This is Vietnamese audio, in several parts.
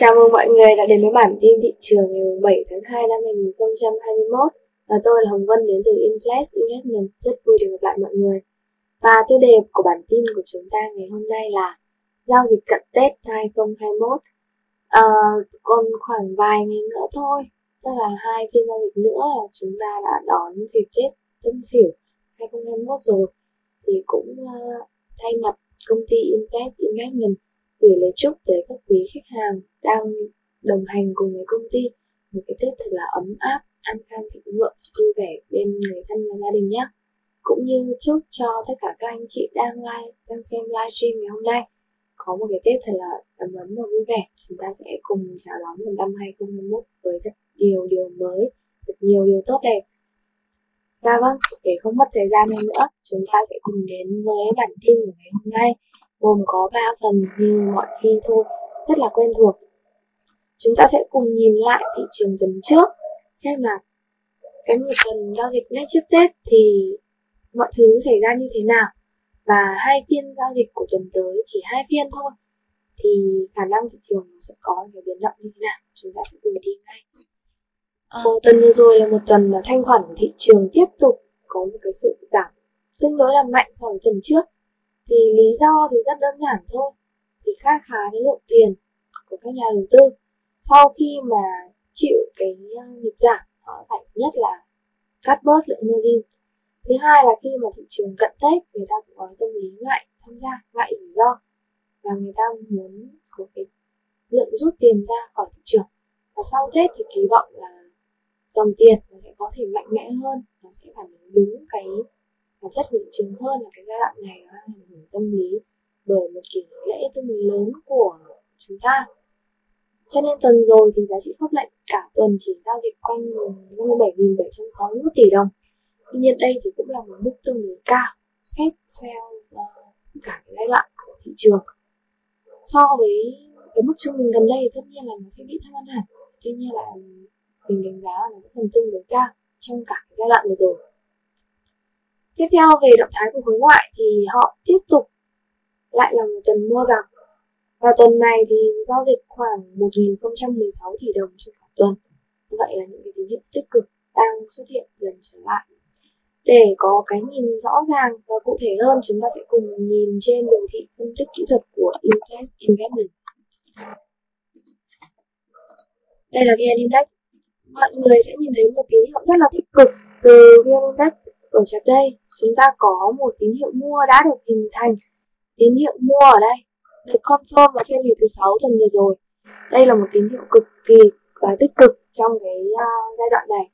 Chào mừng mọi người đã đến với bản tin thị trường ngày 7 tháng 2 năm 2021 và tôi là Hồng Vân đến từ Inflex Investment rất vui được gặp lại mọi người. Và tiêu đề của bản tin của chúng ta ngày hôm nay là giao dịch cận Tết 2021 à, ờ, còn khoảng vài ngày nữa thôi. Tức là hai phiên giao dịch nữa là chúng ta đã đón dịp Tết Tân Sửu 2021 rồi. Thì cũng uh, thay mặt công ty Inflex Investment gửi lời chúc tới các quý khách hàng đang đồng hành cùng với công ty một cái Tết thật là ấm áp, an khang thịnh vượng, vui vẻ bên người thân và gia đình nhé. Cũng như chúc cho tất cả các anh chị đang like, đang xem livestream ngày hôm nay có một cái Tết thật là ấm ấm và vui vẻ. Chúng ta sẽ cùng chào đón một năm 2021 với thật nhiều điều mới, thật nhiều điều tốt đẹp. Và vâng, để không mất thời gian nữa, chúng ta sẽ cùng đến với bản tin của ngày hôm nay gồm có 3 phần như mọi khi thôi, rất là quen thuộc. Chúng ta sẽ cùng nhìn lại thị trường tuần trước, xem là cái một tuần giao dịch ngay trước Tết thì mọi thứ xảy ra như thế nào. Và hai phiên giao dịch của tuần tới chỉ hai phiên thôi thì khả năng thị trường sẽ có những biến động như thế nào chúng ta sẽ cùng đi ngay. À, tuần vừa rồi là một tuần mà thanh khoản của thị trường tiếp tục có một cái sự giảm tương đối là mạnh so với tuần trước thì lý do thì rất đơn giản thôi. Thì khá khá cái lượng tiền của các nhà đầu tư. Sau khi mà chịu cái ờ, nhịp giảm họ phải nhất là cắt bớt lượng margin. Thứ hai là khi mà thị trường cận tết, người ta cũng có tâm lý ngại tham gia, ngại rủi ro. Và người ta muốn có cái lượng rút tiền ra khỏi thị trường. Và sau tết thì kỳ vọng là dòng tiền nó sẽ có thể mạnh mẽ hơn, nó sẽ phản ứng đúng cái bản chất của thị trường hơn là cái giai đoạn này. nó đang tâm lý bởi một kỳ lễ tương đối lớn của chúng ta. Cho nên tuần rồi thì giá trị khớp lệnh cả tuần chỉ giao dịch quanh 57.761 tỷ đồng. Tuy nhiên đây thì cũng là một mức tương đối cao xét theo uh, cả cái giai đoạn của thị trường. So với cái mức trung bình gần đây thì tất nhiên là nó sẽ bị thấp hơn hẳn. Tuy nhiên là mình đánh giá là nó vẫn còn tương đối cao trong cả cái giai đoạn vừa rồi. Tiếp theo về động thái của khối ngoại thì họ tiếp tục lại là một tuần mua giảm và tuần này thì giao dịch khoảng 1.016 tỷ đồng trên cả tuần. Như vậy là những cái tín hiệu tích cực đang xuất hiện dần trở lại. Để có cái nhìn rõ ràng và cụ thể hơn, chúng ta sẽ cùng nhìn trên đồ thị phân tích kỹ thuật của Invest Investment. Đây là VN Index. Mọi người sẽ nhìn thấy một tín hiệu rất là tích cực từ VN Index ở chart đây chúng ta có một tín hiệu mua đã được hình thành. Tín hiệu mua ở đây. Được confirm vào phiên ngày thứ sáu tuần vừa rồi. Đây là một tín hiệu cực kỳ và tích cực trong cái uh, giai đoạn này.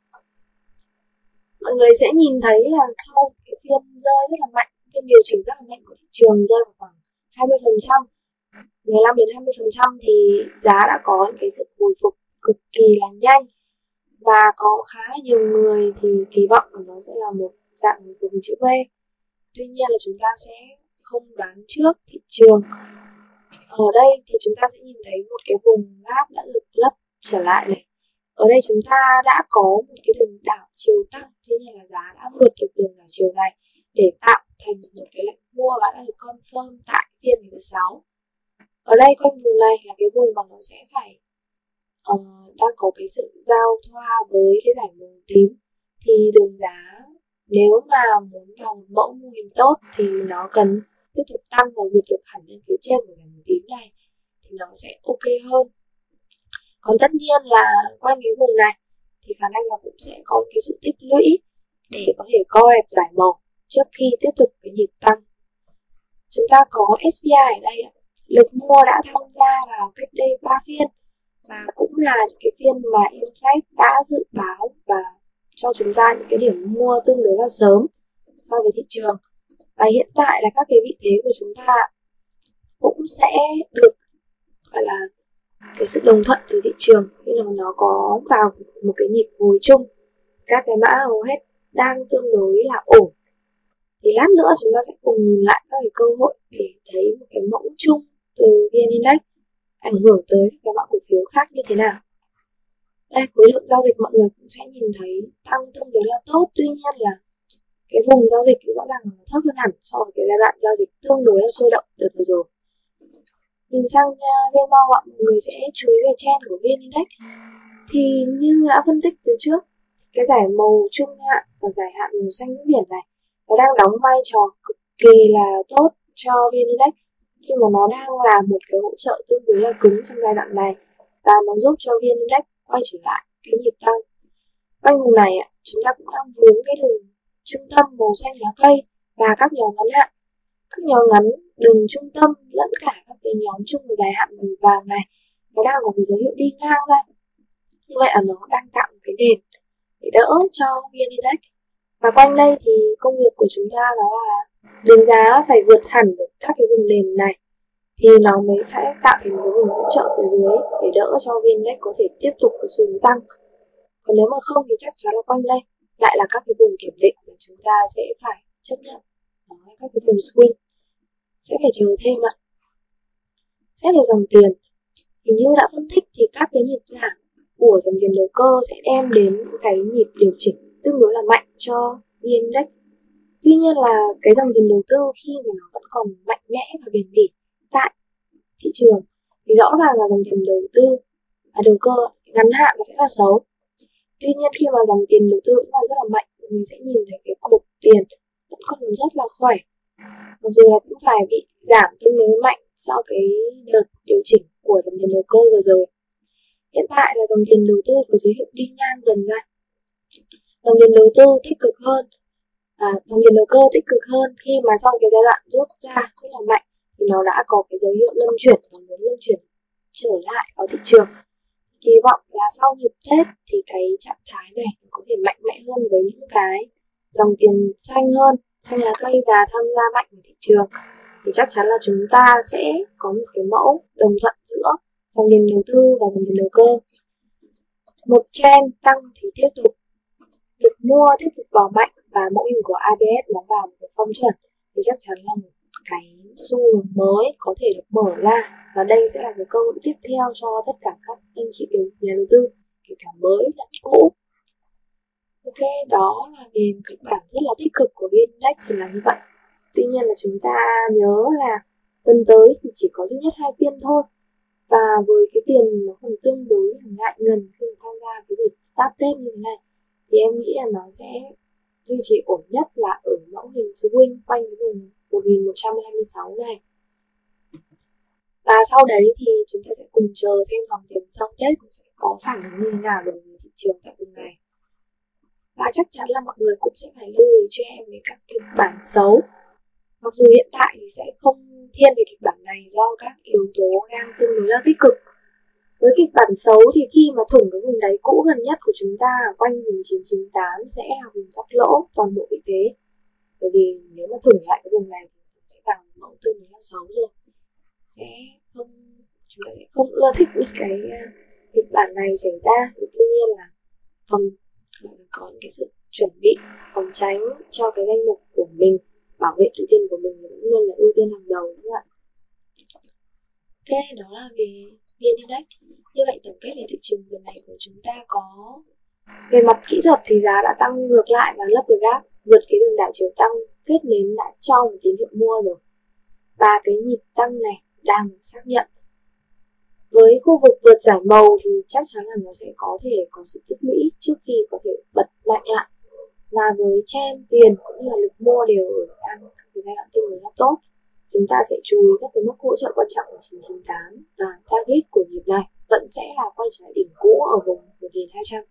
Mọi người sẽ nhìn thấy là sau cái phiên rơi rất là mạnh phiên điều chỉnh rất là mạnh của thị trường rơi vào khoảng 20 phần trăm 15 đến 20 phần trăm thì giá đã có những cái sự hồi phục cực kỳ là nhanh. Và có khá là nhiều người thì kỳ vọng nó sẽ là một dạng vùng chữ V. Tuy nhiên là chúng ta sẽ không đoán trước thị trường. Ở đây thì chúng ta sẽ nhìn thấy một cái vùng gap đã được lấp trở lại này. Ở đây chúng ta đã có một cái đường đảo chiều tăng, tuy nhiên là giá đã vượt được đường đảo chiều này để tạo thành một cái lệnh mua và đã được confirm tại phiên ngày thứ sáu. Ở đây quanh vùng này là cái vùng mà nó sẽ phải uh, đang có cái sự giao thoa với cái giải màu tím thì đường giá nếu mà muốn vào một mẫu mô hình tốt thì nó cần tiếp tục tăng và vượt được hẳn lên phía trên của dòng tím này, thì nó sẽ ok hơn. Còn tất nhiên là quanh cái vùng này, thì khả năng nó cũng sẽ có cái sự tích lũy để có thể co hẹp giải màu trước khi tiếp tục cái nhịp tăng. Chúng ta có SPI ở đây lực mua đã tham gia vào cách đây 3 phiên và cũng là những cái phiên mà Inflex đã dự báo và cho chúng ta những cái điểm mua tương đối là sớm so với thị trường. Và hiện tại là các cái vị thế của chúng ta cũng sẽ được, gọi là, cái sự đồng thuận từ thị trường khi là nó có vào một cái nhịp hồi chung. Các cái mã hầu hết đang tương đối là ổn. Thì lát nữa chúng ta sẽ cùng nhìn lại các cái cơ hội để thấy một cái mẫu chung từ vn index ảnh hưởng tới các mã cổ phiếu khác như thế nào đây khối lượng giao dịch mọi người cũng sẽ nhìn thấy tăng tương đối là tốt. Tuy nhiên là cái vùng giao dịch rõ ràng là thấp hơn hẳn so với cái giai đoạn giao dịch tương đối là sôi động được rồi. Nhìn sang à, uh, Mau mọi người sẽ chú ý về trend của VN Index. Thì như đã phân tích từ trước cái giải màu trung hạn và giải hạn màu xanh nước biển này nó đang đóng vai trò cực kỳ là tốt cho VN Index. Khi mà nó đang là một cái hỗ trợ tương đối là cứng trong giai đoạn này và nó giúp cho VN Index quay trở lại cái nhịp tăng quanh vùng này chúng ta cũng đang vướng cái đường trung tâm màu xanh lá cây và các nhóm ngắn hạn. Các nhóm ngắn, đường trung tâm lẫn cả các cái nhóm chung và dài hạn màu vàng này, nó đang có cái dấu hiệu đi ngang ra. Như vậy là nó đang tạo một cái nền để đỡ cho vn index. Và quanh đây thì công việc của chúng ta đó là đánh giá phải vượt hẳn được các cái vùng nền này thì nó mới sẽ tạo thành một vùng hỗ trợ phía dưới để đỡ cho viên index có thể tiếp tục có xu hướng tăng. Còn nếu mà không thì chắc chắn là quanh đây, lại là các cái vùng kiểm định mà chúng ta sẽ phải chấp nhận. Đó là các cái vùng swing. Sẽ phải chờ thêm ạ. Xét về dòng tiền. Thì như đã phân tích thì các cái nhịp giảm của dòng tiền đầu cơ sẽ đem đến cái nhịp điều chỉnh tương đối là mạnh cho VN Index. Tuy nhiên là cái dòng tiền đầu tư khi mà nó vẫn còn mạnh mẽ và bền bỉ tại thị trường thì rõ ràng là dòng tiền đầu tư và đầu cơ ngắn hạn nó sẽ là xấu. Tuy nhiên khi mà dòng tiền đầu tư vẫn còn rất là mạnh mình sẽ nhìn thấy cái cột tiền vẫn còn rất là khỏe. Mặc dù là cũng phải bị giảm tương đối mạnh sau cái đợt điều chỉnh của dòng tiền đầu cơ vừa rồi. Hiện tại là dòng tiền đầu tư có dấu hiệu đi ngang dần ra dòng tiền đầu tư tích cực hơn à, dòng tiền đầu cơ tích cực hơn khi mà sau cái giai đoạn rút ra rất là mạnh nó đã có cái dấu hiệu luân chuyển và muốn luân chuyển trở lại vào thị trường. Kỳ vọng là sau dịp Tết thì cái trạng thái này có thể mạnh mẽ hơn với những cái dòng tiền xanh hơn, xanh lá cây và tham gia mạnh vào thị trường. Thì chắc chắn là chúng ta sẽ có một cái mẫu đồng thuận giữa dòng tiền đầu tư và dòng tiền đầu cơ. Một trend tăng thì tiếp tục việc mua, tiếp tục vào mạnh và mẫu hình của ABS nó vào một cái phong chuẩn thì chắc chắn là một cái xu hướng mới có thể được mở ra. Và đây sẽ là cái cơ hội tiếp theo cho tất cả các anh chị đều, nhà đầu tư, kể cả mới lẫn cũ. Ok, đó là nền kịch bản rất là tích cực của VN-Index thì là như vậy. Tuy nhiên là chúng ta nhớ là tuần tới thì chỉ có duy nhất hai phiên thôi. Và với cái tiền nó còn tương đối là ngại ngần khi mà tham gia cái dịp sát tết như thế này, thì em nghĩ là nó sẽ duy trì ổn nhất là ở mẫu hình swing quanh cái vùng 1126 này. Và sau đấy thì chúng ta sẽ cùng chờ xem dòng tiền sau Tết sẽ có phản ứng như thế nào đối với thị trường tại vùng này. Và chắc chắn là mọi người cũng sẽ phải lưu ý cho em về các kịch bản xấu. Mặc dù hiện tại thì sẽ không thiên về kịch bản này do các yếu tố đang tương đối là tích cực. Với kịch bản xấu thì khi mà thủng cái vùng đáy cũ gần nhất của chúng ta quanh vùng 998 sẽ là vùng cắt lỗ toàn bộ vị thế bởi vì nếu mà thủng lại cái vùng này thì sẽ vào mẫu tương đối là xấu rồi. Sẽ không, chúng ta sẽ không ưa thích những cái à, kịch bản này xảy ra. Thì tuy nhiên là phòng có những cái sự chuẩn bị, phòng tránh cho cái danh mục của mình, bảo vệ tự tin của mình vẫn luôn là ưu tiên hàng đầu, đúng không ạ? Ok, đó là về vn index. Như vậy tổng kết về thị trường tuần này của chúng ta có về mặt kỹ thuật thì giá đã tăng ngược lại và lấp được gap, vượt cái đường đảo chiều tăng, kết nến đã cho một tín hiệu mua rồi. Và cái nhịp tăng này đang xác nhận. Với khu vực vượt giải màu thì chắc chắn là nó sẽ có thể có sự tích lũy trước khi có thể bật mạnh lại. Và với chen tiền cũng như là lực mua đều ở đang cái giai đoạn tương đối là tốt. Chúng ta sẽ chú ý các cái mức hỗ trợ quan trọng ở 998 và target của nhịp này vẫn sẽ là quay trở lại đỉnh cũ ở vùng 1200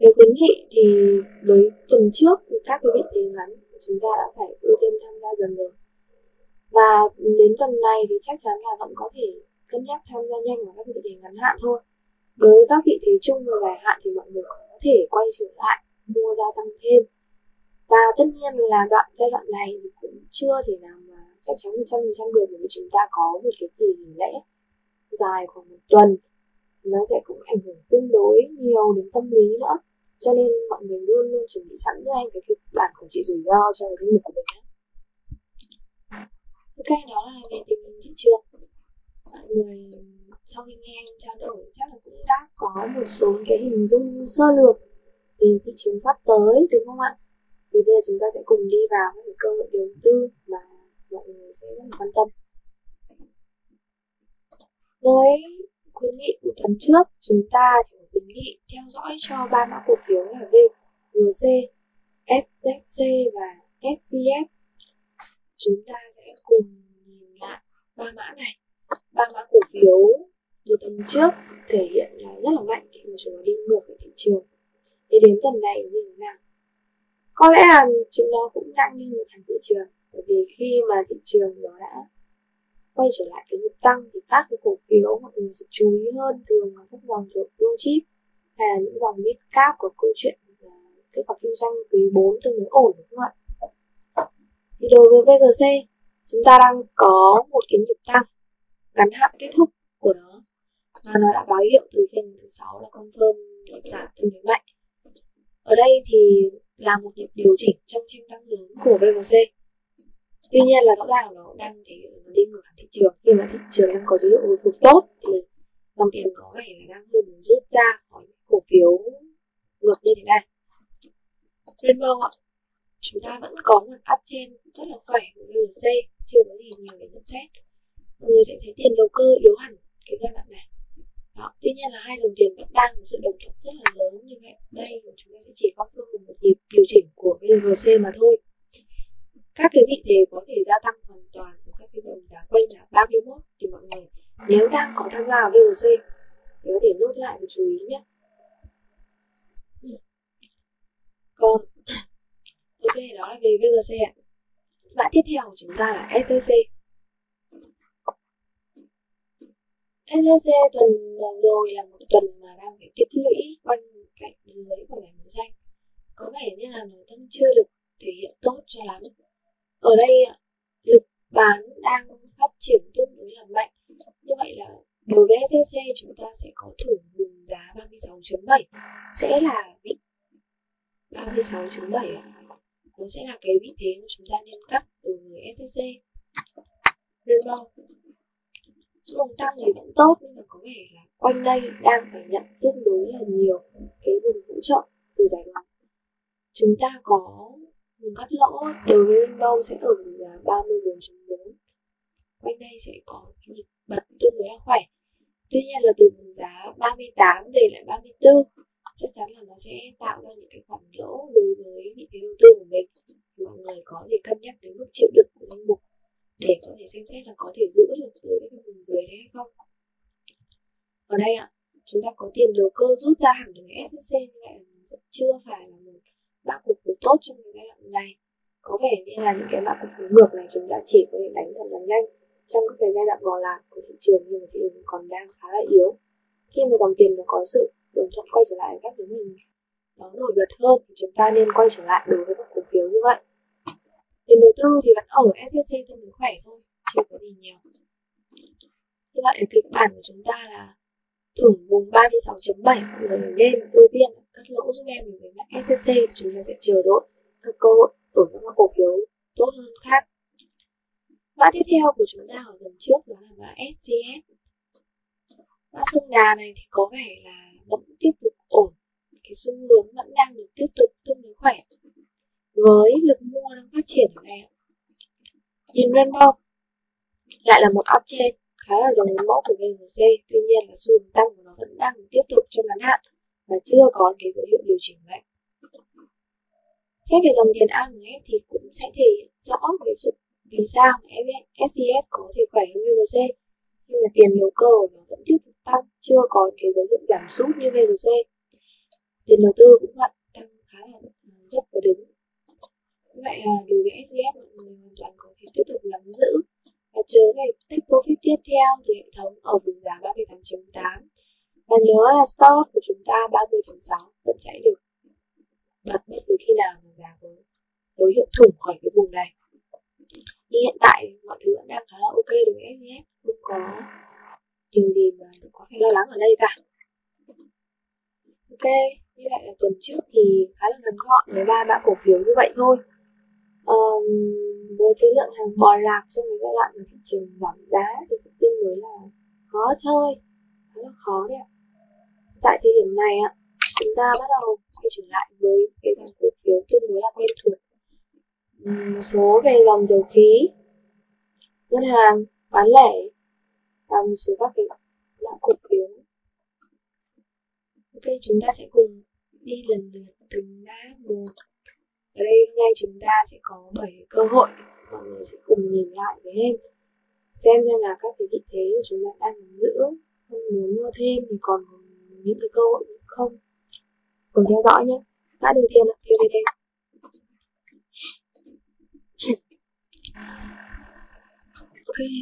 về khuyến nghị thì với tuần trước các cái vị thế ngắn chúng ta đã phải ưu tiên tham gia dần rồi. Và đến tuần này thì chắc chắn là vẫn có thể cân nhắc tham gia nhanh vào các vị thế ngắn hạn thôi. Đối với các vị thế chung và dài hạn thì mọi người có thể quay trở lại mua gia tăng thêm. Và tất nhiên là đoạn giai đoạn này thì cũng chưa thể nào mà chắc chắn một trăm phần trăm được, bởi vì chúng ta có một cái kỳ nghỉ lễ dài khoảng một tuần. Nó sẽ cũng ảnh hưởng tương đối nhiều đến tâm lý nữa cho nên mọi người luôn luôn chuẩn bị sẵn cho anh cái kịch bản quản trị rủi ro cho cái danh mục của mình nhé. Ok, đó là về tình hình thị trường. Mọi người, sau khi nghe em trao đổi, chắc là cũng đã có một số cái hình dung sơ lược về thị trường sắp tới, đúng không ạ? Thì bây giờ chúng ta sẽ cùng đi vào những cơ hội đầu tư mà mọi người sẽ rất là quan tâm. Với khuyến nghị của tuần trước. Chúng ta chỉ khuyến nghị theo dõi cho ba mã cổ phiếu là VGC, FZC và SGF chúng ta sẽ cùng nhìn lại ba mã này. Ba mã cổ phiếu từ tuần trước thể hiện là rất là mạnh khi mà chúng nó đi ngược với thị trường. Thế đến tuần này như thế nào? Có lẽ là chúng nó cũng đang đi ngược hẳn thị trường bởi vì khi mà thị trường nó đã quay trở lại cái nhịp tăng thì các cái cổ phiếu, mọi người sẽ chú ý hơn thường là các dòng thuộc blue chip hay là những dòng mid cap của câu chuyện ờ, kết quả kinh doanh quý 4 tương đối ổn, đúng không ạ? Thì đối với VGC chúng ta đang có một cái nhịp tăng ngắn hạn kết thúc của nó và nó đã báo hiệu từ phiên thứ sáu là confirm nhịp giảm tương đối mạnh. Ở đây thì là một nhịp điều chỉnh trong tranh tăng lớn của VGC tuy nhiên là rõ ràng nó đang thể hiện nó đi ngược thị trường. Khi mà thị trường đang có dấu hiệu hồi phục tốt thì dòng tiền có vẻ là đang hơi muốn rút ra khỏi cổ phiếu ngược như thế này. Rainbow ạ chúng ta vẫn có một uptrend rất là khỏe của VGC chưa có gì nhiều để nhận xét. Mọi người sẽ thấy tiền đầu cơ yếu hẳn cái giai đoạn này. Đó. tuy nhiên là hai dòng tiền vẫn đang có sự đồng thuận rất là lớn như vậy. Đây chúng ta sẽ chỉ có phương một nhịp điều chỉnh của VGC mà thôi các cái vị thế có thể gia tăng hoàn toàn của các cái đồng giá quanh là 31 thì mọi người nếu đang có tham gia vào VGC thì có thể nốt lại và chú ý nhé. Còn ok, đó là về VGC ạ. Mã tiếp theo của chúng ta là SCC SCC tuần rồi là một tuần mà đang phải tích lũy quanh cạnh dưới của ngành màu xanh có vẻ như là nó vẫn chưa được thể hiện tốt cho lắm ở đây lực bán đang phát triển tương đối là mạnh. Như vậy là đối với SSC chúng ta sẽ có thủ vùng giá 36.7 sẽ là vị 36.7 nó sẽ là cái vị thế mà chúng ta nên cắt đối với SSC Được không? số vùng tăng thì vẫn tốt, nhưng mà có vẻ là quanh đây đang phải nhận tương đối là nhiều cái vùng hỗ trợ từ giải đoạn chúng ta có vùng cắt lỗ đối với Rainbow sẽ ở vùng giá 34.4 quanh đây sẽ có nhịp bật tương đối là khỏe. Tuy nhiên là từ vùng giá 38 về lại 34 chắc chắn là nó sẽ tạo ra những cái khoản lỗ đối với vị thế đầu tư của mình. Mọi người có thể cân nhắc đến mức chịu đựng của danh mục để có thể xem xét là có thể giữ được từ cái vùng dưới đấy hay không. Ở đây ạ, chúng ta có tiền đầu cơ rút ra hẳn từ SC như vậy là chưa phải là một mã cổ phiếu tốt trong cái giai đoạn này có là những cái mã cổ phiếu ngược này chúng ta chỉ có thể đánh thật là nhanh. Trong cái giai đoạn bò lạc của thị trường nhưng mà thị trường còn đang khá là yếu. Khi mà dòng tiền nó có sự đồng thuận quay trở lại các với mình, nó nổi bật hơn thì chúng ta nên quay trở lại đối với các cổ phiếu như vậy. Tiền đầu tư thì vẫn ở SSC tương đối khỏe thôi, chưa có gì nhiều. Như vậy kịch bản của chúng ta là thủng vùng 36.7 mọi người nên ưu tiên cắt lỗ giúp em với lại SSC chúng ta sẽ chờ đợi các cơ hội ở các cổ phiếu tốt hơn khác mã tiếp theo của chúng ta ở lần trước đó là mã SGS mã sông đà này thì có vẻ là vẫn tiếp tục ổn. Cái xu hướng vẫn đang được tiếp tục tương đối khỏe. Với lực mua đang phát triển này nhìn Rainbow lại là một uptrend khá là giống với mẫu của VNC tuy nhiên là xu hướng tăng của nó vẫn đang tiếp tục trong ngắn hạn và chưa có cái dấu hiệu điều chỉnh mạnh. Xét về dòng tiền AMF thì cũng sẽ thể hiện rõ về sự vì sao? Mà SCS có thể khỏe hơn VGC nhưng mà tiền đầu cơ của nó vẫn tiếp tục tăng, chưa có cái dấu hiệu giảm sút như VGC tiền đầu tư cũng vậy, tăng khá là ờ, rất và đứng. Vậy là đối với SGF mọi người hoàn toàn có thể tiếp tục nắm giữ và chờ ngày take profit tiếp theo thì hệ thống ở vùng giá 38.8 và nhớ là stop của chúng ta 30.6 vẫn sẽ được bật bất cứ khi nào mà giá có dấu hiệu thủng khỏi cái vùng này thì hiện tại mọi thứ vẫn đang khá là ok đối với SGF không có điều gì mà có phải lo lắng ở đây cả. Ok như vậy là tuần trước thì khá là ngắn gọn với ba mã cổ phiếu như vậy thôi. Um, với cái lượng hàng bò lạc trong cái giai đoạn mà thị trường giảm giá thì sẽ tương đối là khó chơi khá là khó đấy ạ. Tại thời điểm này ạ chúng ta bắt đầu quay trở lại với cái dòng cổ phiếu tương đối là quen thuộc. Ừ, một số về dòng dầu khí. Ngân hàng, bán lẻ. Và một số các cái loại cổ phiếu. Ok, chúng ta sẽ cùng đi lần lượt từng đá một. Ở đây, hôm nay chúng ta sẽ có 7 cơ hội. Mọi người sẽ cùng nhìn lại với em. Xem xem là các cái vị thế của chúng ta đang nắm giữ. Không muốn mua thêm thì còn những cái cơ hội không? Cùng theo dõi nhé. Mã đầu tiên là TVD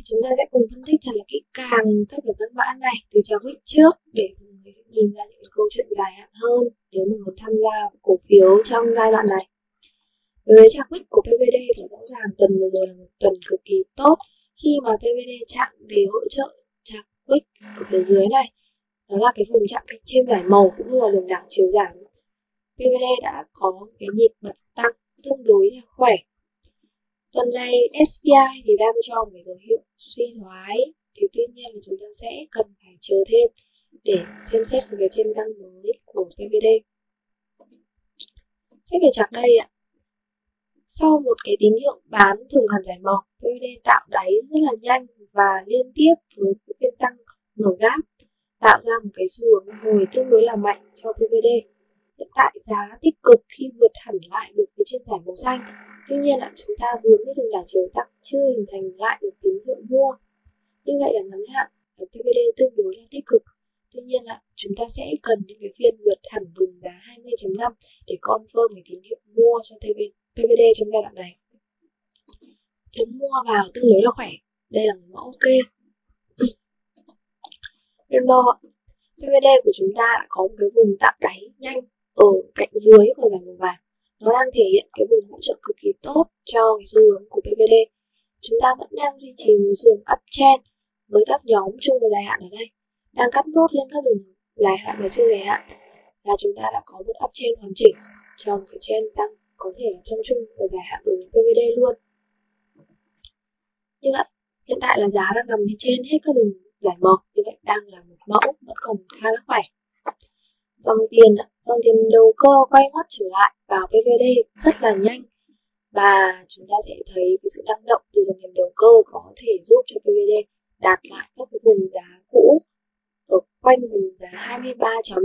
chúng ta sẽ cùng phân tích thật là kỹ càng tất cả các mã này từ chào week trước để mọi người sẽ nhìn ra những câu chuyện dài hạn hơn nếu mà muốn tham gia cổ phiếu trong giai đoạn này. Đối với chart week của PVD thì rõ ràng tuần vừa rồi là một tuần cực kỳ tốt. Khi mà PVD chạm về hỗ trợ chart week ở phía dưới này, đó là cái vùng chạm cạnh trên giải màu cũng như là đường đảo chiều giảm. PVD đã có cái nhịp bật tăng tương đối là khỏe tuần này SPI thì đang cho một dấu hiệu suy thoái. Thì tuy nhiên là chúng ta sẽ cần phải chờ thêm để xem xét về cái trên tăng mới của PVD xét về chart đây ạ. Sau một cái tín hiệu bán thùng hàng giải mỏ PVD tạo đáy rất là nhanh và liên tiếp với phiên tăng mở gáp, tạo ra một cái xu hướng hồi tương đối là mạnh cho PVD hiện tại giá tích cực khi vượt hẳn lại được phía trên giải màu xanh tuy nhiên là chúng ta vừa mới đường đảo chiều tắc chưa hình thành lại được tín hiệu mua như vậy là ngắn hạn ở TPD tương đối là tích cực. Tuy nhiên là chúng ta sẽ cần những cái phiên vượt hẳn vùng giá 20.5 để confirm cái tín hiệu mua cho TPD trong giai đoạn này. Đứng mua vào tương đối là khỏe, đây là một mẫu ok. Rainbow PVD của chúng ta đã có một cái vùng tạo đáy nhanh ở cạnh dưới của dàn màu vàng nó đang thể hiện cái vùng hỗ trợ cực kỳ tốt cho cái xu hướng của PVD chúng ta vẫn đang duy trì một xu hướng uptrend với các nhóm chung và dài hạn ở đây. Đang cắt nốt lên các đường dài hạn và siêu dài hạn là chúng ta đã có một uptrend hoàn chỉnh cho một cái trend tăng có thể là trong chung và dài hạn đối với PVD luôn. Như vậy, hiện tại là giá đang nằm trên hết các đường giải màu. Như vậy, đang là một mẫu, vẫn còn khá là khỏe dòng tiền dòng tiền đầu cơ quay ngoắt trở lại vào PVD rất là nhanh. Và chúng ta sẽ thấy cái sự năng động từ dòng tiền đầu cơ có thể giúp cho PVD đạt lại các cái vùng giá cũ ở quanh vùng giá 23 chấm.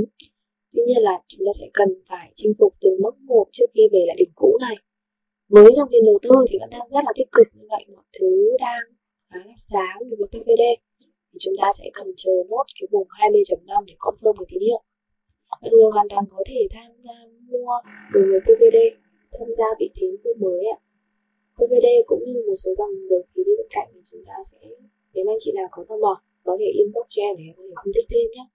Tuy nhiên là chúng ta sẽ cần phải chinh phục từ mốc một trước khi về lại đỉnh cũ này. Với dòng tiền đầu tư thì vẫn đang rất là tích cực như vậy, mọi thứ đang khá là sáng đối với PVD thì chúng ta sẽ cần chờ nốt cái vùng 20.5 để confirm một tín hiệu mọi người hoàn toàn có thể tham gia mua đối với PVD tham gia vị thế mua mới ạ. PVD cũng như một số dòng dầu khí đi bên cạnh thì chúng ta sẽ nếu anh chị nào có tò mò có thể inbox cho em để em có thể phân tích thêm nhé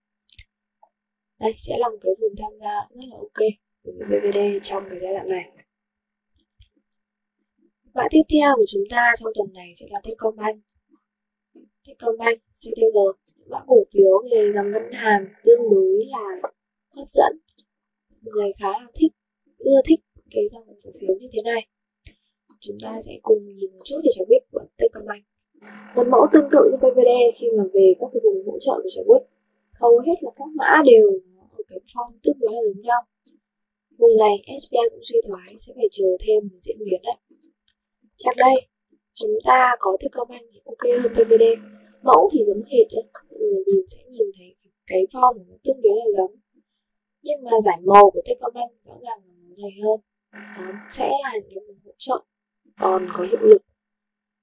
đây sẽ là một cái vùng tham gia rất là ok đối với PVD trong cái giai đoạn này. Mã tiếp theo của chúng ta trong tuần này sẽ là Techcombank. Techcombank, CTG, mã cổ phiếu về dòng ngân hàng tương đối là hấp dẫn. Người khá là thích, ưa thích cái dòng cổ phiếu như thế này. Chúng ta sẽ cùng nhìn một chút để cho biết của Techcombank. Một mẫu tương tự như PVD khi mà về các cái vùng hỗ trợ của Trái Quýt, hầu hết là các mã đều ở cái form tương đối là giống nhau. Vùng này SPI cũng suy thoái sẽ phải chờ thêm diễn biến đấy Chắc đây, chúng ta có Techcombank thì ok hơn PVD. Mẫu thì giống hệt đấy, mọi người nhìn sẽ nhìn thấy cái form của nó tương đối là giống. Nhưng mà giải màu của Techcombank rõ ràng là nó dày hơn. đó sẽ là những cái hỗ trợ còn có hiệu lực.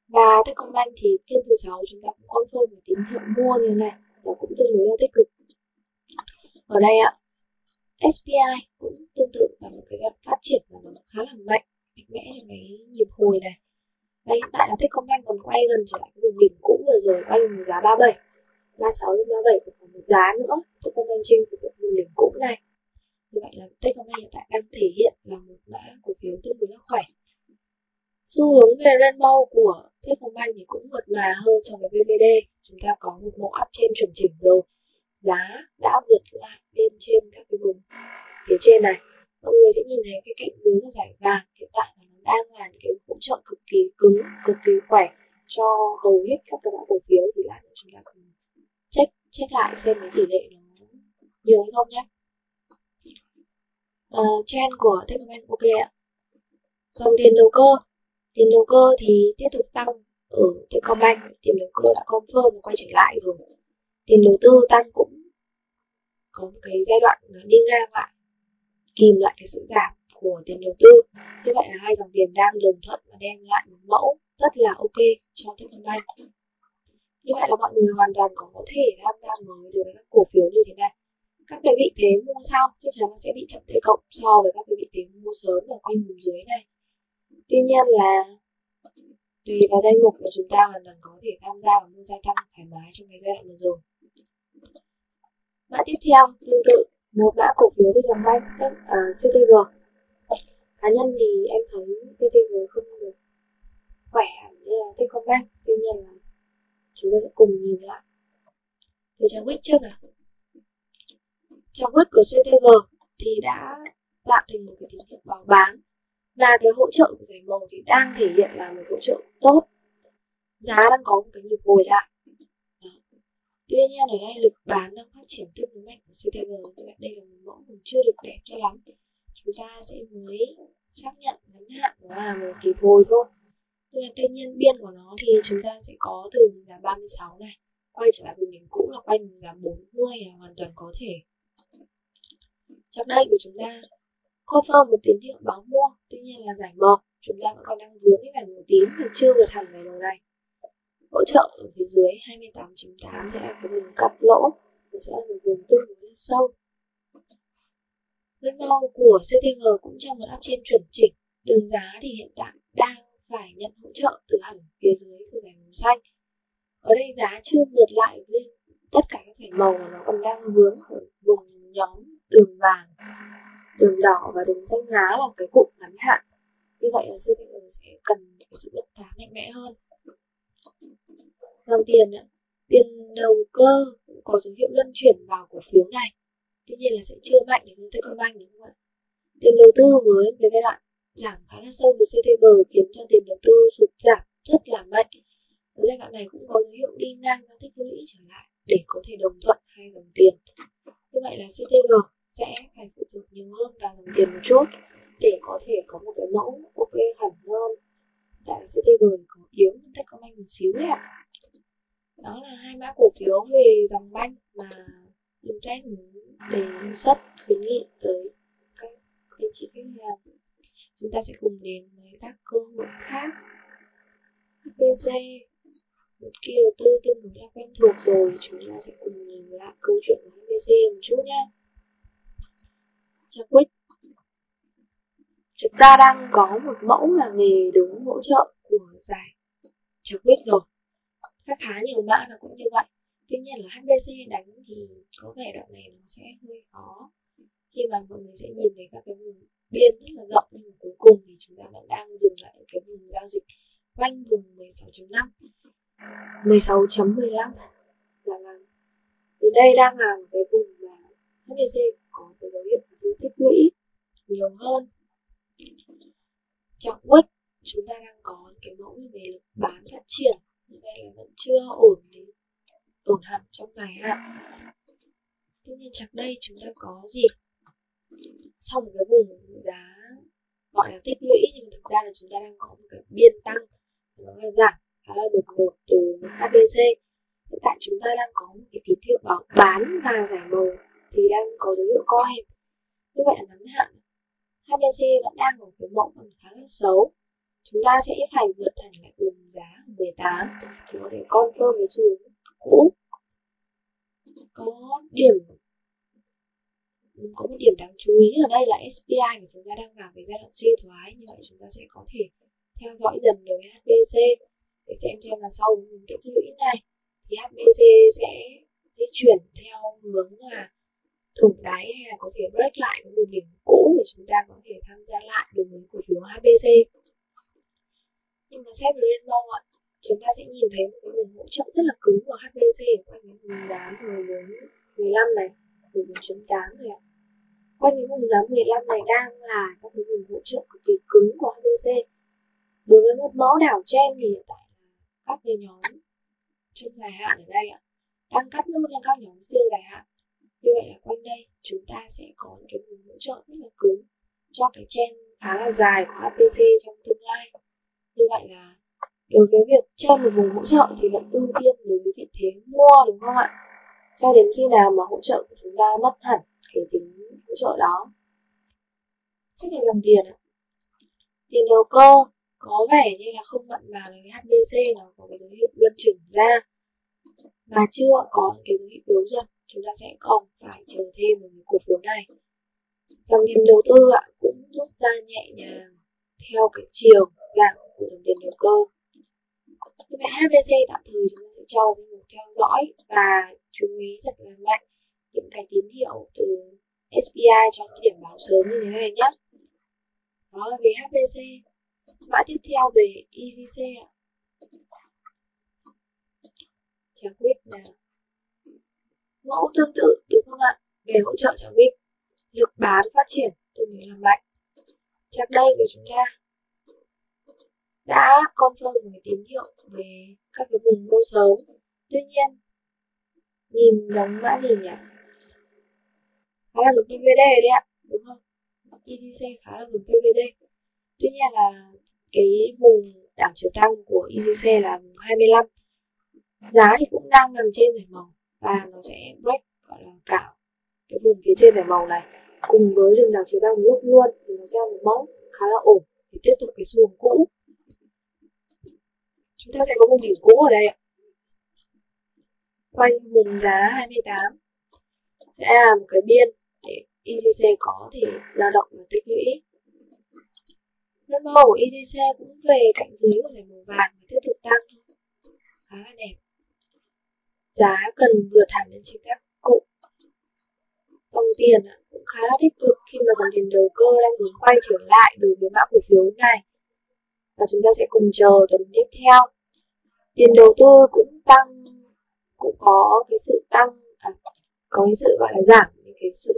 Và Techcombank thì phiên thứ sáu chúng ta cũng confirm về tín hiệu mua như thế này và cũng tương đối là tích cực. Ở đây ạ, SPI cũng tương tự là một cái phát triển mà nó khá là mạnh mạnh mẽ trong cái nhịp hồi này đây hiện tại là Techcombank còn quay gần trở lại cái vùng đỉnh cũ vừa rồi quay vùng giá 37 36 đến 37 còn một giá nữa Techcombank chinh phục được vùng đỉnh cũ này như vậy là Techcombank hiện tại đang thể hiện là một mã cổ phiếu tương đối là khỏe. Xu hướng về rainbow của Techcombank thì cũng vượt mà hơn so với VVD chúng ta có một mẫu up trên chuẩn chỉnh rồi. Giá đã vượt lại bên trên các cái vùng phía trên này. Mọi người sẽ nhìn thấy cái cạnh dưới là giải vàng. Hiện tại là nó đang là cái hỗ trợ cực kỳ cứng, cực kỳ khỏe cho hầu hết các cái mã cổ phiếu. Thì lại chúng ta cùng check check lại xem cái tỷ lệ nó nhiều hay không nhé uh, trend của Techcombank ok ạ. Dòng tiền đầu cơ. Tiền đầu cơ thì tiếp tục tăng ở Techcombank. Tiền đầu cơ đã confirm và quay trở lại rồi. Tiền đầu tư tăng cũng có một cái giai đoạn đi ngang lại kìm lại cái sự giảm của tiền đầu tư. Như vậy là hai dòng tiền đang đồng thuận và đem lại một mẫu rất là ok cho Techcombank. Như vậy là mọi người hoàn toàn có thể tham gia mới đối với các cổ phiếu như thế này các cái vị thế mua sau chắc chắn nó sẽ bị chậm thế cộng so với các cái vị thế mua sớm ở quanh vùng dưới này. Tuy nhiên là tùy vào danh mục của chúng ta hoàn toàn có thể tham gia và mua gia tăng thoải mái trong cái giai đoạn vừa rồi. Mã tiếp theo tương tự một mã cổ phiếu với dòng banh tức à, uh, CTG cá nhân thì em thấy CTG không được khỏe như là Techcombank tuy nhiên là chúng ta sẽ cùng nhìn lại. Thì trang wix trước nào trong wix của CTG thì đã tạo thành một cái tín hiệu báo bán. Và cái hỗ trợ của giải màu thì đang thể hiện là một hỗ trợ tốt. Giá đang có một cái nhịp hồi lại tuy nhiên ở đây lực bán đang phát triển tương đối mạnh của CTG các đây là một mẫu còn chưa được đẹp cho lắm. Chúng ta sẽ mới xác nhận ngắn hạn đó là một kỳ hồi thôi. Nhưng mà tuy nhiên biên của nó thì chúng ta sẽ có từ giá 36 này, quay trở lại vùng đỉnh cũ là quanh giá 40 là hoàn toàn có thể trong đây của chúng ta confirm một tín hiệu báo mua, tuy nhiên là giải màu chúng ta vẫn còn đang vướng cái giải màu tím và chưa vượt hẳn giải màu này. Hỗ trợ ở phía dưới 28.8 sẽ là cái vùng lỗ, và sẽ là một vùng tương đối là sâu. Đơn mau của CTG cũng trong một trên chuẩn chỉnh. Đường giá thì hiện tại đang phải nhận hỗ trợ từ hẳn phía dưới của giải màu xanh. Ở đây giá chưa vượt lại lên tất cả các giải màu mà nó còn đang vướng ở nhóm đường vàng, đường đỏ và đường xanh lá là cái cụm ngắn hạn. Như vậy là CPN sẽ cần sự động thái mạnh mẽ hơn. Dòng tiền tiền đầu cơ cũng có dấu hiệu luân chuyển vào cổ phiếu này. Tuy nhiên là sẽ chưa mạnh đến như Techcombank đúng không ạ? Tiền đầu tư với cái giai đoạn giảm khá là sâu của CTG khiến cho tiền đầu tư sụt giảm rất là mạnh. Ở giai đoạn này cũng có dấu hiệu đi ngang ra tích lũy trở lại để có thể đồng thuận hai dòng tiền như vậy là CTG sẽ phải phụ thuộc nhiều hơn vào dòng tiền một chút để có thể có một cái mẫu ok hẳn hơn. Tại CTG có yếu hơn Techcombank một xíu đấy ạ. Đó là hai mã cổ phiếu về dòng banh mà Intech muốn đề xuất khuyến nghị tới các anh chị khách hàng. Chúng ta sẽ cùng đến với các cơ hội khác. HPC một kỳ đầu tư tương đối là quen thuộc rồi. Chúng ta sẽ cùng nhìn lại câu chuyện của PC một chút nhé Trang Quick Chúng ta đang có một mẫu là nghề đúng hỗ trợ của giải. Trang Quick rồi. Khá khá nhiều mã là cũng như vậy. Tuy nhiên là HBC đánh thì có vẻ đoạn này nó sẽ hơi khó. Khi mà mọi người sẽ nhìn thấy các cái vùng biên rất là rộng, nhưng mà cuối cùng thì chúng ta vẫn đang dừng lại cái vùng giao dịch quanh vùng 16.5 16.15 thì đây đang là cái vùng mà HBC có cái dấu hiệu tích lũy nhiều hơn. Trọng quất, chúng ta đang có cái mẫu về lực bán phát triển như vậy là vẫn chưa ổn định ổn hẳn trong dài hạn tuy nhiên chắc đây chúng ta có gì? Sau một cái vùng giá gọi là tích lũy nhưng thực ra là chúng ta đang có một cái biên tăng, nó là giảm khá là đột ngột từ ABC hiện tại chúng ta đang có một cái tín hiệu báo bán và giải màu thì đang có dấu hiệu co hẹp. Như vậy là ngắn hạn. HBC vẫn đang ở cái mẫu còn khá là xấu. Chúng ta sẽ phải vượt hẳn lại vùng giá 18 thì có thể confirm với xu hướng cũ. Có điểm, có một điểm đáng chú ý ở đây là SPI của chúng ta đang vào cái giai đoạn suy thoái. Như vậy chúng ta sẽ có thể theo dõi dần đối với HBC để xem xem là sau những cái lũy này thì HBG sẽ di chuyển theo hướng là thủng đáy hay là có thể break lại cái vùng đỉnh cũ để chúng ta có thể tham gia lại đối với cổ phiếu HBC nhưng mà xét về Rainbow ạ, chúng ta sẽ nhìn thấy một cái vùng hỗ trợ rất là cứng của HBC ở quanh cái vùng giá 14 15 này 14.8 này ạ. Quanh cái vùng giá 15 này đang là các cái vùng hỗ trợ cực kỳ cứng của HBC đối với một mẫu đảo trên thì hiện tại các cái nhóm trong dài hạn ở đây ạ. Đang cắt nốt lên các nhóm siêu dài hạn. Như vậy là quanh đây chúng ta sẽ có những cái vùng hỗ trợ rất là cứng cho cái chen khá là dài của APC trong tương lai. Như vậy là đối với việc trên một vùng hỗ trợ thì vẫn ưu tiên đối với vị thế mua, đúng không ạ? Cho đến khi nào mà hỗ trợ của chúng ta mất hẳn cái tính hỗ trợ đó? Xét về dòng tiền ạ. Tiền đầu cơ có vẻ như là không mặn mà với HBC nó có cái dấu hiệu luân chuyển ra mà chưa có cái dấu hiệu yếu dần, chúng ta sẽ còn phải chờ thêm một cái cổ phiếu này. Dòng tiền đầu tư ạ, cũng rút ra nhẹ nhàng theo cái chiều giảm của dòng tiền đầu cơ. Như vậy HVC tạm thời chúng ta sẽ cho danh mục theo dõi và chú ý rất là mạnh những cái tín hiệu từ SPI trong những điểm báo sớm như thế này nhé đó là về HVC mã tiếp theo về EGC ạ. Trắng quýt là mẫu tương tự, đúng không ạ? Về hỗ trợ trắng quýt lực bán phát triển từ người làm mạnh chắc đây của chúng ta. Đã confirm với tín hiệu về các cái vùng mua sớm. Tuy nhiên, nhìn giống mã gì nhỉ? Khá là giống PVD đấy ạ, đúng không? EGC khá là giống PVD tuy nhiên là cái vùng đảo chiều tăng của EGC là vùng 25 giá thì cũng đang nằm trên giải màu và nó sẽ break, gọi là, cả cái vùng phía trên giải màu này. Cùng với đường đảo chiều tăng lúc luôn thì nó sẽ một mẫu khá là ổn để tiếp tục cái xu hướng cũ. Chúng ta sẽ có vùng đỉnh cũ ở đây quanh vùng giá 28 sẽ là một cái biên để EGC có thể dao động và tích lũy năm màu của EGC cũng về cạnh dưới của giải màu vàng và tiếp tục tăng. Thôi khá là đẹp. Giá cần vượt thẳng lên trên các cụm dòng tiền cũng khá là tích cực khi mà dòng tiền đầu cơ đang muốn quay trở lại đối với mã cổ phiếu này. Và chúng ta sẽ cùng chờ tuần tiếp theo. Tiền đầu tư cũng tăng cũng có cái sự tăng à, có cái sự gọi là giảm cái sự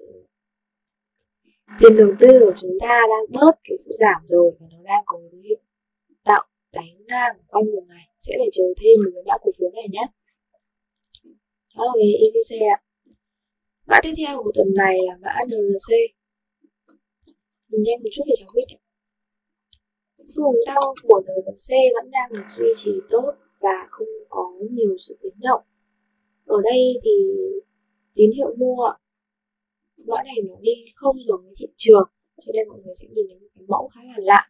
tiền đầu tư của chúng ta đang bớt cái sự giảm rồi và nó đang có dấu hiệu tạo đánh ngang quanh vùng này. Sẽ phải chờ thêm một cái mã cổ phiếu này nhé. Đó là về ETC ạ. Mã tiếp theo của tuần này là mã NRC nhìn nhanh một chút về cháu biết xu hướng tăng của NRC vẫn đang được duy trì tốt và không có nhiều sự biến động. Ở đây thì tín hiệu mua lõi này nó đi không giống với thị trường, cho nên mọi người sẽ nhìn thấy một cái mẫu khá là lạ.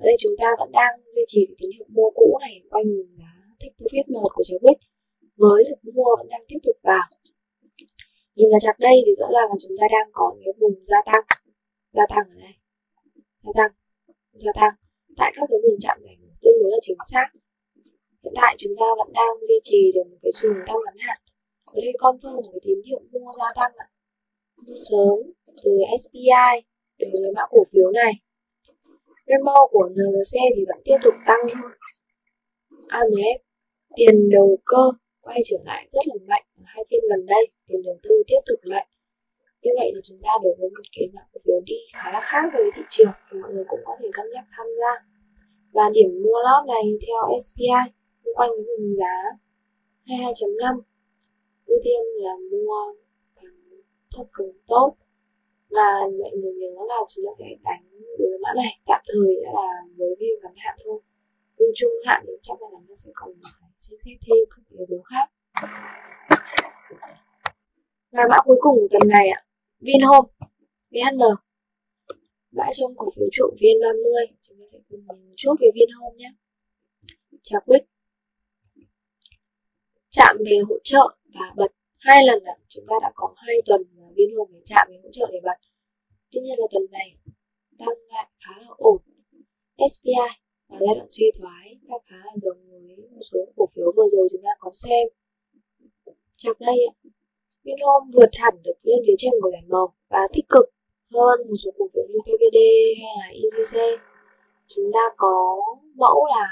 Ở đây chúng ta vẫn đang duy trì cái tín hiệu mua cũ này quanh vùng giá thích profit một của cháu biết với lực mua vẫn đang tiếp tục vào. Nhìn vào chặt đây thì rõ ràng là chúng ta đang có cái vùng gia tăng. Gia tăng ở đây. Gia tăng. Gia tăng. Tại các cái vùng chạm này tương đối là chính xác. Hiện tại chúng ta vẫn đang duy trì được một cái xu hướng tăng ngắn hạn. Ở đây confirm một cái tín hiệu mua gia tăng ạ sớm từ SPI đối với mã cổ phiếu này. Remo của NLC thì vẫn tiếp tục tăng thôi. AMF tiền đầu cơ quay trở lại rất là mạnh ở hai phiên gần đây, tiền đầu tư tiếp tục mạnh. Như vậy là chúng ta đối với một cái mã cổ phiếu đi khá là khác với thị trường thì mọi người cũng có thể cân nhắc tham gia. Và điểm mua lót này theo SPI quanh cái vùng giá 22.5 ưu tiên là mua thấp cực tốt. Và mọi người nhớ là chúng ta sẽ đánh đối với mã này. Tạm thời đã là với view ngắn hạn thôi. View trung hạn thì chắc là chúng ta sẽ còn xem xét thêm các yếu tố khác. Và mã cuối cùng của tuần này ạ. Vinhome VHM mã trong cổ phiếu trụ VN30 chúng ta sẽ cùng nhìn một chút về Vinhome nhé. Chào quyết. Chạm về hỗ trợ và bật hai lần là chúng ta đã có hai tuần mà Vinhome phải chạm đến hỗ trợ để bật tuy nhiên là tuần này tăng lại khá là ổn. SPI và giai đoạn suy thoái đã khá là giống với một số cổ phiếu vừa rồi chúng ta có xem. Trong đây Vinhome vượt hẳn được lên phía trên của giải màu và tích cực hơn một số cổ phiếu như PVD hay là EGC chúng ta có mẫu là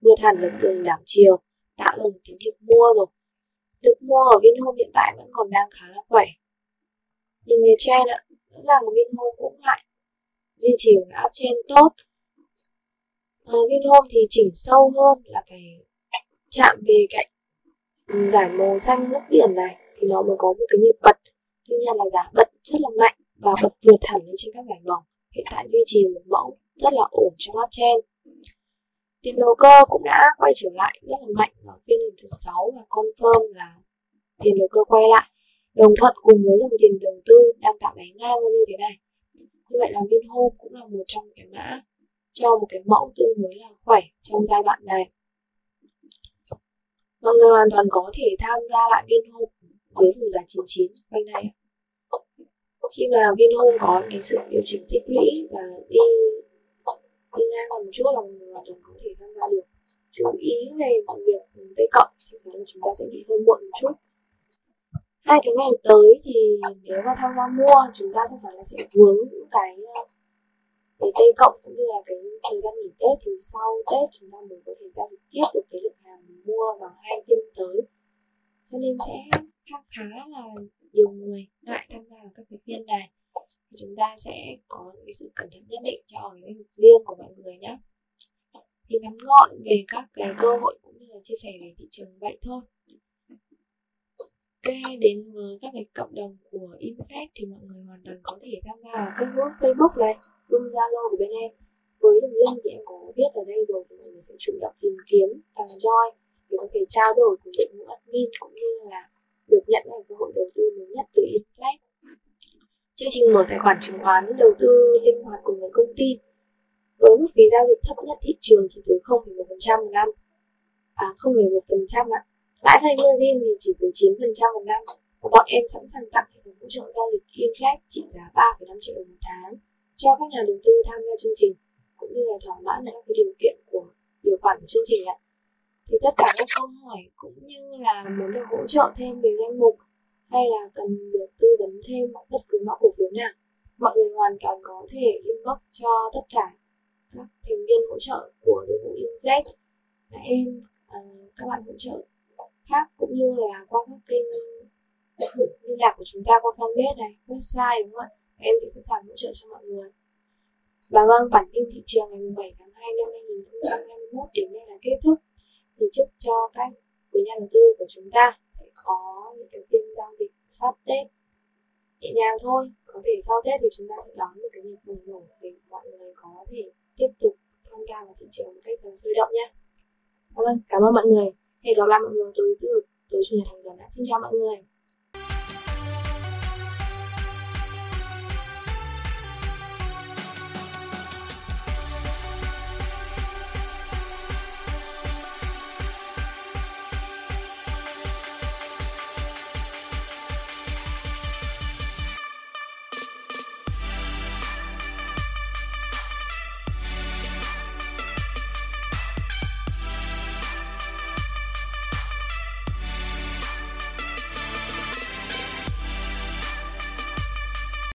vượt hẳn được đường đảo chiều, tạo ra một tín hiệu mua rồi được mua ở Vinhome hiện tại vẫn còn đang khá là khỏe. Nhìn về trend ạ rõ ràng là Vinhome cũng lại duy trì một cái uptrend tốt. À, Vinhome thì chỉnh sâu hơn là phải chạm về cạnh giải màu xanh nước biển này thì nó mới có một cái nhịp bật. Tuy nhiên là giá bật rất là mạnh và bật vượt hẳn lên trên các giải màu. Hiện tại duy trì một mẫu rất là ổn trong uptrend. Tiền đầu cơ cũng đã quay trở lại rất là mạnh và tiền đầu cơ quay lại. Đồng thuận cùng với dòng tiền đầu tư đang tạo đáy ngang như thế này. Như vậy là Vinhome cũng là một trong cái mã cho một cái mẫu tương đối là khỏe trong giai đoạn này. Mọi người hoàn toàn có thể tham gia lại Vinhome dưới vùng giá 99 quanh này khi mà Vinhome có cái sự điều chỉnh tích lũy và đi đi ngang một chút là mọi người hoàn toàn có thể tham gia được. Chú ý về việc T cộng, chắc chắn là chúng ta sẽ bị hơi muộn một chút hai cái ngày tới thì nếu mà tham gia mua, chúng ta chắc chắn là sẽ vướng những cái ờ, cái tây cộng cũng như là cái thời gian nghỉ Tết thì sau Tết chúng ta mới có thể giao dịch tiếp được cái lượng hàng mua vào hai phiên tới. Cho nên sẽ khá khá là nhiều người ngại tham gia vào các cái phiên này. Thì chúng ta sẽ có những cái sự cẩn thận nhất định cho cái mục riêng của mọi người nhé thì ngắn gọn về các cái cơ hội cũng như là chia sẻ về thị trường vậy thôi. Ok, đến với các cái cộng đồng của Impact thì mọi người hoàn toàn có thể tham gia vào các group Facebook này, room Zalo của bên em. Với đường link thì em có viết ở đây rồi mọi người sẽ chủ động tìm kiếm và join để có thể trao đổi cùng đội ngũ admin cũng như là được nhận các cơ hội đầu tư mới nhất từ Impact. Chương trình mở tài khoản chứng khoán đầu tư linh hoạt cùng với công ty với mức phí giao dịch thấp nhất thị trường chỉ từ 0,1% một năm à 0,1% ạ lãi vay margin thì chỉ từ 9% một năm. Và bọn em sẵn sàng tặng hệ thống hỗ trợ giao dịch Inflex trị giá 3,5 triệu đồng một tháng cho các nhà đầu tư tham gia chương trình cũng như là thỏa mãn các cái điều kiện của điều khoản của chương trình ạ. Thì tất cả các câu hỏi cũng như là muốn được hỗ trợ thêm về danh mục hay là cần được tư vấn thêm bất cứ mã cổ phiếu nào mọi người hoàn toàn có thể inbox cho tất cả các thành viên hỗ trợ của đội ngũ Inflex là em uh, các bạn hỗ trợ khác cũng như là qua các kênh liên lạc của chúng ta qua fanpage này, website, đúng không ạ? Em sẽ sẵn sàng hỗ trợ cho mọi người. Và vâng bản tin thị trường ngày 7 tháng 2 năm 2021 đến đây là kết thúc. Thì chúc cho các quý nhà đầu tư của chúng ta sẽ có những cái phiên giao dịch sắp Tết nhẹ nhàng thôi. Có thể sau Tết thì chúng ta sẽ đón một cái nhịp bùng nổ để mọi người có thể tiếp tục tham gia vào thị trường một cách sôi động nhé. Cảm ơn cảm ơn mọi người thì đó là mọi người. Tối từ tối chủ nhật hàng tuần xin chào mọi người.